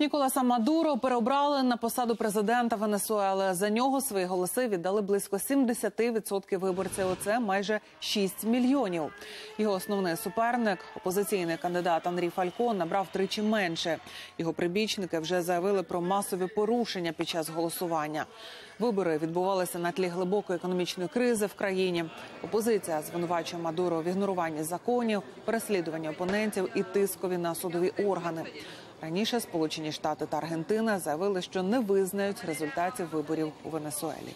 Ніколаса Мадуро переобрали на посаду президента Венесуели. За нього свої голоси віддали близько 70% виборців. Оце майже 6 мільйонів. Його основний суперник, опозиційний кандидат Андрій Фалько, набрав тричі менше. Його прибічники вже заявили про масові порушення під час голосування. Вибори відбувалися на тлі глибокої економічної кризи в країні. Опозиція звинувачує Мадуро в ігноруванні законів, переслідуванні опонентів і тискові на судові органи. Раніше Сполучені Штати та Аргентина заявили, що не визнають результатів виборів у Венесуелі.